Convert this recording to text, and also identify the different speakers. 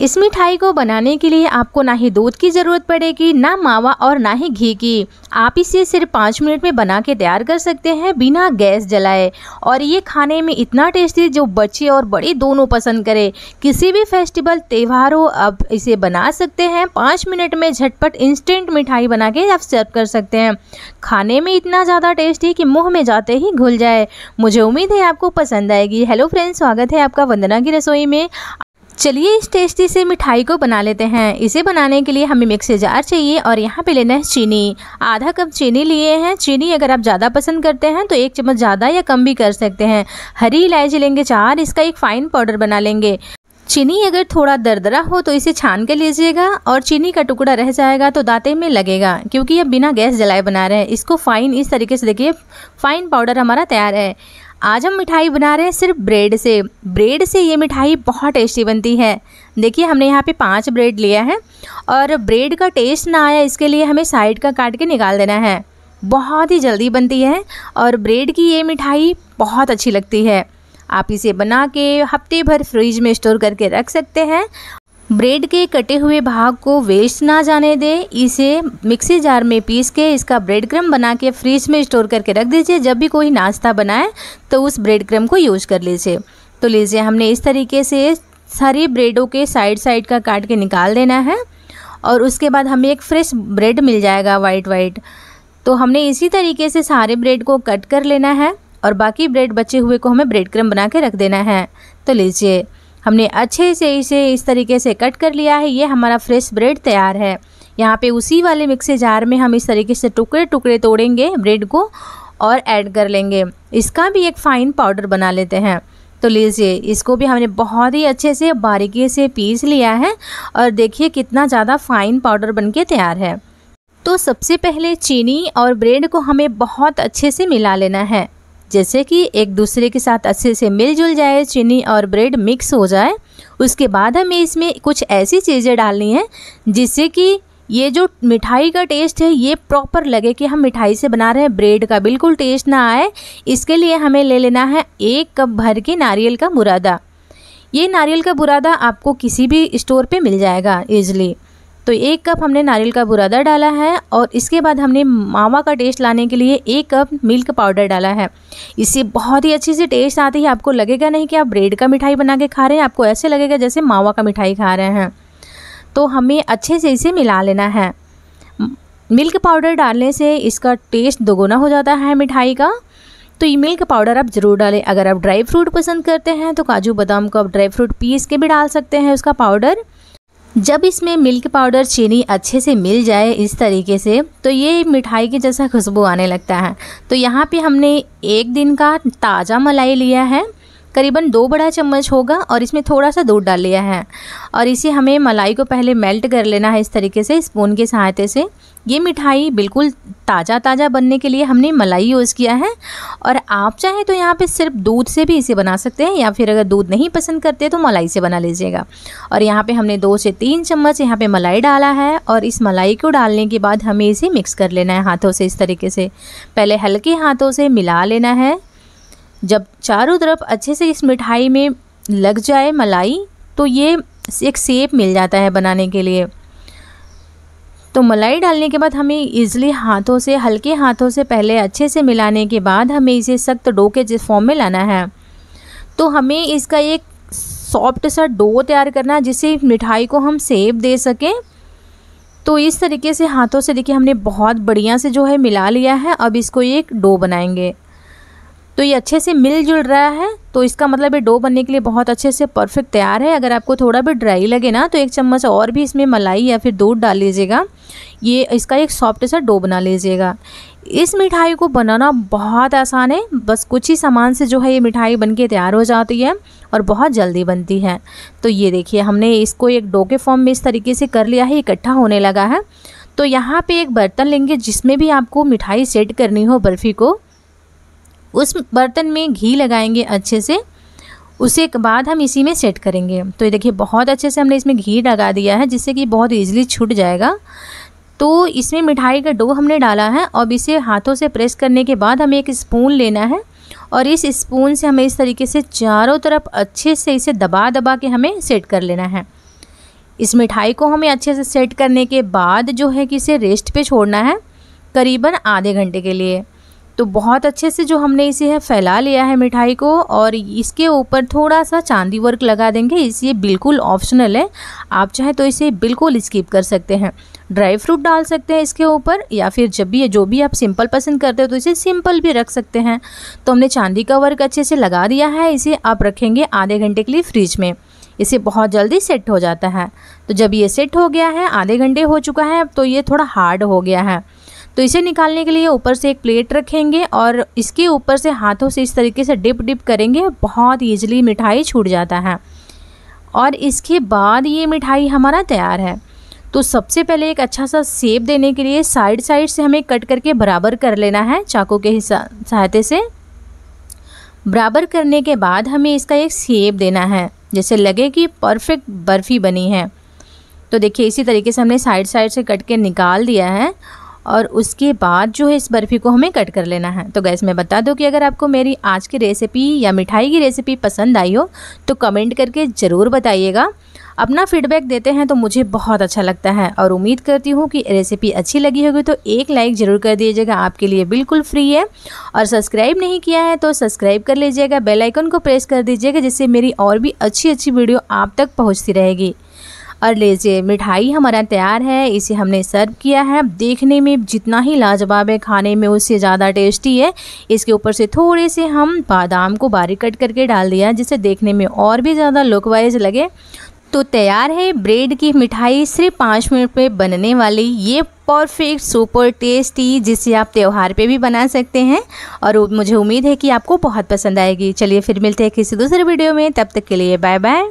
Speaker 1: इस मिठाई को बनाने के लिए आपको ना ही दूध की ज़रूरत पड़ेगी, ना मावा और ना ही घी की। आप इसे सिर्फ़ पाँच मिनट में बना के तैयार कर सकते हैं बिना गैस जलाए। और ये खाने में इतना टेस्टी जो बच्चे और बड़े दोनों पसंद करें। किसी भी फेस्टिवल, त्यौहार हो आप इसे बना सकते हैं। पाँच मिनट में झटपट इंस्टेंट मिठाई बना के आप सर्व कर सकते हैं। खाने में इतना ज़्यादा टेस्टी कि मुँह में जाते ही घुल जाए। मुझे उम्मीद है आपको पसंद आएगी। हेलो फ्रेंड्स, स्वागत है आपका वंदना की रसोई में। चलिए इस टेस्टी से मिठाई को बना लेते हैं। इसे बनाने के लिए हमें मिक्सी जार चाहिए और यहाँ पे लेना है चीनी। आधा कप चीनी लिए हैं। चीनी अगर आप ज़्यादा पसंद करते हैं तो एक चम्मच ज़्यादा या कम भी कर सकते हैं। हरी इलायची लेंगे चार, इसका एक फ़ाइन पाउडर बना लेंगे। चीनी अगर थोड़ा दरदरा हो तो इसे छान के लीजिएगा और चीनी का टुकड़ा रह जाएगा तो दांते में लगेगा, क्योंकि ये बिना गैस जलाए बना रहे हैं। इसको फाइन इस तरीके से देखिए फाइन पाउडर हमारा तैयार है। आज हम मिठाई बना रहे हैं सिर्फ़ ब्रेड से। ब्रेड से ये मिठाई बहुत टेस्टी बनती है। देखिए, हमने यहाँ पे पाँच ब्रेड लिया है और ब्रेड का टेस्ट ना आया, इसके लिए हमें साइड का काट के निकाल देना है। बहुत ही जल्दी बनती है और ब्रेड की ये मिठाई बहुत अच्छी लगती है। आप इसे बना के हफ़्ते भर फ्रिज में स्टोर करके रख सकते हैं ब्रेड के कटे हुए भाग को वेस्ट ना जाने दें। इसे मिक्सी जार में पीस के इसका ब्रेड क्रम बना के फ्रिज में स्टोर करके रख दीजिए। जब भी कोई नाश्ता बनाए तो उस ब्रेड क्रम को यूज़ कर लीजिए। तो लीजिए, हमने इस तरीके से सारी ब्रेडों के साइड साइड का काट के निकाल देना है। और उसके बाद हमें एक फ्रेश ब्रेड मिल जाएगा वाइट वाइट। तो हमने इसी तरीके से सारे ब्रेड को कट कर लेना है और बाकी ब्रेड बचे हुए को हमें ब्रेड क्रम बना के रख देना है। तो लीजिए। हमने अच्छे से इसे इस तरीके से कट कर लिया है। ये हमारा फ्रेश ब्रेड तैयार है। यहाँ पे उसी वाले मिक्सी जार में हम इस तरीके से टुकड़े टुकड़े तोड़ेंगे ब्रेड को और ऐड कर लेंगे। इसका भी एक फ़ाइन पाउडर बना लेते हैं। तो लीजिए, इसको भी हमने बहुत ही अच्छे से बारीकी से पीस लिया है और देखिए कितना ज़्यादा फाइन पाउडर बन तैयार है। तो सबसे पहले चीनी और ब्रेड को हमें बहुत अच्छे से मिला लेना है। जैसे कि एक दूसरे के साथ अच्छे से मिलजुल जाए, चीनी और ब्रेड मिक्स हो जाए। उसके बाद हमें इसमें कुछ ऐसी चीज़ें डालनी हैं जिससे कि ये जो मिठाई का टेस्ट है, ये प्रॉपर लगे कि हम मिठाई से बना रहे हैं। ब्रेड का बिल्कुल टेस्ट ना आए। इसके लिए हमें ले लेना है एक कप भर के नारियल का मुरादा ये नारियल का बुरादा आपको किसी भी स्टोर पे मिल जाएगा ईज़िली तो एक कप हमने नारियल का बुरादा डाला है और इसके बाद हमने मावा का टेस्ट लाने के लिए एक कप मिल्क पाउडर डाला है। इससे बहुत ही अच्छी सी टेस्ट आती है। आपको लगेगा नहीं कि आप ब्रेड का मिठाई बना के खा रहे हैं। आपको ऐसे लगेगा जैसे मावा का मिठाई खा रहे हैं। तो हमें अच्छे से इसे मिला लेना है। मिल्क पाउडर डालने से इसका टेस्ट दोगुना हो जाता है मिठाई का। तो ये मिल्क पाउडर आप ज़रूर डालें। अगर आप ड्राई फ्रूट पसंद करते हैं तो काजू बादाम को आप ड्राई फ्रूट पीस के भी डाल सकते हैं उसका पाउडर। जब इसमें मिल्क पाउडर चीनी अच्छे से मिल जाए इस तरीके से तो ये मिठाई के जैसा खुशबू आने लगता है। तो यहाँ पे हमने एक दिन का ताज़ा मलाई लिया है। करीबन दो बड़ा चम्मच होगा और इसमें थोड़ा सा दूध डाल लिया है। और इसे हमें मलाई को पहले मेल्ट कर लेना है इस तरीके से, स्पून की सहायता से। ये मिठाई बिल्कुल ताज़ा ताज़ा बनने के लिए हमने मलाई यूज़ किया है। और आप चाहें तो यहाँ पे सिर्फ़ दूध से भी इसे बना सकते हैं या फिर अगर दूध नहीं पसंद करते तो मलाई से बना लीजिएगा। और यहाँ पे हमने दो से तीन चम्मच यहाँ पे मलाई डाला है और इस मलाई को डालने के बाद हमें इसे मिक्स कर लेना है हाथों से इस तरीके से। पहले हल्के हाथों से मिला लेना है। जब चारों तरफ़ अच्छे से इस मिठाई में लग जाए मलाई तो ये एक सेप मिल जाता है बनाने के लिए। तो मलाई डालने के बाद हमें इजली हाथों से, हल्के हाथों से पहले अच्छे से मिलाने के बाद हमें इसे सख्त डो के जिस फॉर्म में लाना है तो हमें इसका एक सॉफ्ट सा डो तैयार करना है जिससे मिठाई को हम सेप दे सकें। तो इस तरीके से हाथों से देखिए हमने बहुत बढ़िया से जो है मिला लिया है, अब इसको एक डो बनाएँगे। तो ये अच्छे से मिलजुल रहा है तो इसका मतलब ये डो बनने के लिए बहुत अच्छे से परफेक्ट तैयार है। अगर आपको थोड़ा भी ड्राई लगे ना तो एक चम्मच और भी इसमें मलाई या फिर दूध डाल लीजिएगा। ये इसका एक सॉफ्ट सा डो बना लीजिएगा। इस मिठाई को बनाना बहुत आसान है। बस कुछ ही सामान से जो है ये मिठाई बन के तैयार हो जाती है और बहुत जल्दी बनती है। तो ये देखिए, हमने इसको एक डो के फॉर्म में इस तरीके से कर लिया है इकट्ठा होने लगा है। तो यहाँ पे एक बर्तन लेंगे जिसमें भी आपको मिठाई सेट करनी हो बर्फ़ी को। उस बर्तन में घी लगाएँगे अच्छे से, उसे बाद हम इसी में सेट करेंगे। तो ये देखिए, बहुत अच्छे से हमने इसमें घी लगा दिया है, जिससे कि बहुत ईजिली छूट जाएगा। तो इसमें मिठाई का डो हमने डाला है और इसे हाथों से प्रेस करने के बाद हमें एक स्पून लेना है और इस स्पून से हमें इस तरीके से चारों तरफ़ अच्छे से इसे दबा दबा के हमें सेट कर लेना है। इस मिठाई को हमें अच्छे से सेट करने के बाद जो है कि इसे रेस्ट पे छोड़ना है, करीबन आधे घंटे के लिए। तो बहुत अच्छे से जो हमने इसे है, फैला लिया है मिठाई को और इसके ऊपर थोड़ा सा चांदी वर्क लगा देंगे। इसे बिल्कुल ऑप्शनल है। आप चाहे तो इसे बिल्कुल स्किप कर सकते हैं। ड्राई फ्रूट डाल सकते हैं इसके ऊपर या फिर जब भी जो भी आप सिंपल पसंद करते हो तो इसे सिंपल भी रख सकते हैं। तो हमने चांदी का वर्क अच्छे से लगा दिया है। इसे आप रखेंगे आधे घंटे के लिए फ्रिज में। इसे बहुत जल्दी सेट हो जाता है। तो जब ये सेट हो गया है, आधे घंटे हो चुका है तो ये थोड़ा हार्ड हो गया है। तो इसे निकालने के लिए ऊपर से एक प्लेट रखेंगे और इसके ऊपर से हाथों से इस तरीके से डिप डिप करेंगे बहुत ईजिली मिठाई छूट जाता है। और इसके बाद ये मिठाई हमारा तैयार है। तो सबसे पहले एक अच्छा सा सेप देने के लिए साइड साइड से हमें कट करके बराबर कर लेना है चाकू के सहायते से। बराबर करने के बाद हमें इसका एक सेप देना है, जैसे लगे कि परफेक्ट बर्फ़ी बनी है। तो देखिए, इसी तरीके से हमने साइड साइड से कट के निकाल दिया है और उसके बाद जो है इस बर्फ़ी को हमें कट कर लेना है। तो गैस मैं बता दूँ कि अगर आपको मेरी आज की रेसिपी या मिठाई की रेसिपी पसंद आई हो तो कमेंट करके ज़रूर बताइएगा। अपना फीडबैक देते हैं तो मुझे बहुत अच्छा लगता है और उम्मीद करती हूँ कि रेसिपी अच्छी लगी होगी तो एक लाइक ज़रूर कर दीजिएगा, आपके लिए बिल्कुल फ्री है। और सब्सक्राइब नहीं किया है तो सब्सक्राइब कर लीजिएगा बेल आइकन को प्रेस कर दीजिएगा, जिससे मेरी और भी अच्छी अच्छी वीडियो आप तक पहुँचती रहेगी। और लीजिए मिठाई हमारा तैयार है, इसे हमने सर्व किया है। देखने में जितना ही लाजवाब है, खाने में उससे ज़्यादा टेस्टी है। इसके ऊपर से थोड़े से हम बादाम को बारीक कट करके डाल दिया जिससे देखने में और भी ज़्यादा लुक वाइज लगे। तो तैयार है, ब्रेड की मिठाई सिर्फ़ पाँच मिनट में बनने वाली। ये परफेक्ट, सुपर टेस्टी, जिसे आप त्यौहार पे भी बना सकते हैं। और मुझे उम्मीद है कि आपको बहुत पसंद आएगी। चलिए फिर मिलते हैं किसी दूसरे वीडियो में। तब तक के लिए बाय बाय